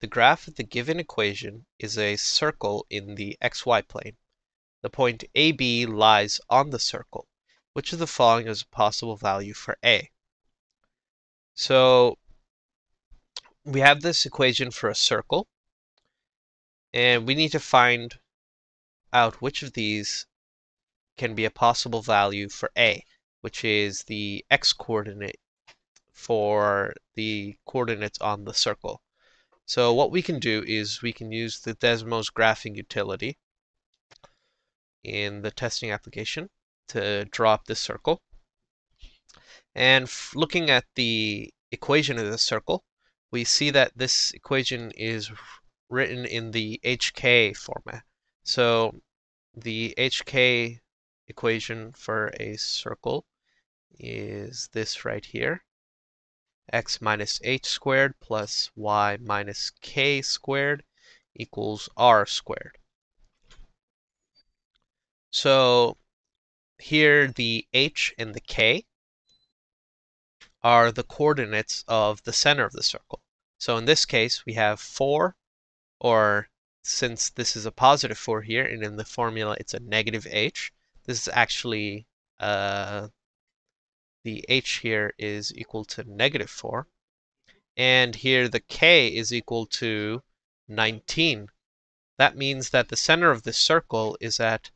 the graph of the given equation is a circle in the xy plane. The point AB lies on the circle. Which of the following is a possible value for A? So we have this equation for a circle, and we need to find out which of these can be a possible value for A, which is the x coordinate for the coordinates on the circle. So what we can do is we can use the Desmos graphing utility in the testing application to draw up this circle. And looking at the equation of this circle, we see that this equation is written in the HK format. So the HK equation for a circle is this right here x minus h squared plus y minus k squared equals r squared. So here the h and the k are the coordinates of the center of the circle. So in this case, we have 4, or since this is a positive 4 here, and in the formula it's a negative h, this is actually uh, the h here is equal to negative 4. And here the k is equal to 19. That means that the center of this circle is at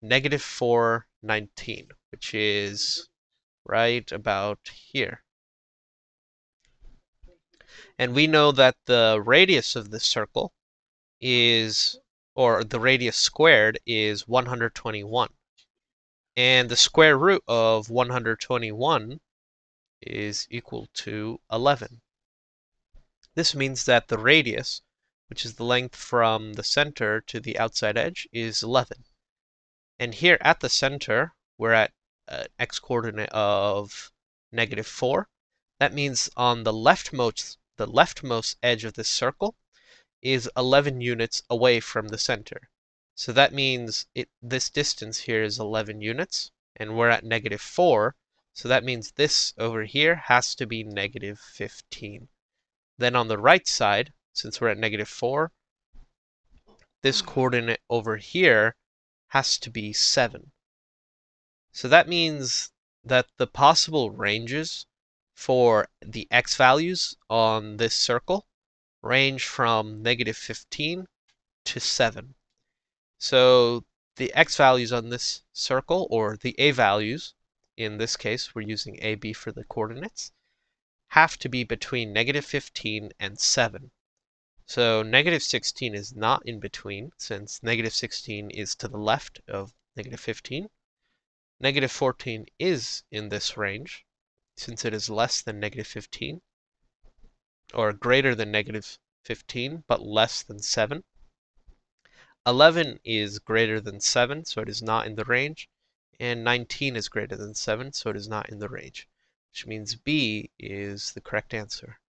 negative 4, 19, which is right about here. And we know that the radius of this circle is, or the radius squared is 121. And the square root of 121 is equal to 11. This means that the radius, which is the length from the center to the outside edge, is 11. And here at the center, we're at uh, an x-coordinate of negative 4. That means on the leftmost, the leftmost edge of this circle is 11 units away from the center. So that means it, this distance here is 11 units, and we're at negative 4, so that means this over here has to be negative 15. Then on the right side, since we're at negative 4, this coordinate over here has to be 7. So that means that the possible ranges for the x values on this circle range from negative 15 to 7. So the x values on this circle, or the a values, in this case we're using AB for the coordinates, have to be between negative 15 and 7. So negative 16 is not in between, since negative 16 is to the left of negative 15. Negative 14 is in this range, since it is less than negative 15, or greater than negative 15, but less than 7. 11 is greater than 7, so it is not in the range. And 19 is greater than 7, so it is not in the range. Which means B is the correct answer.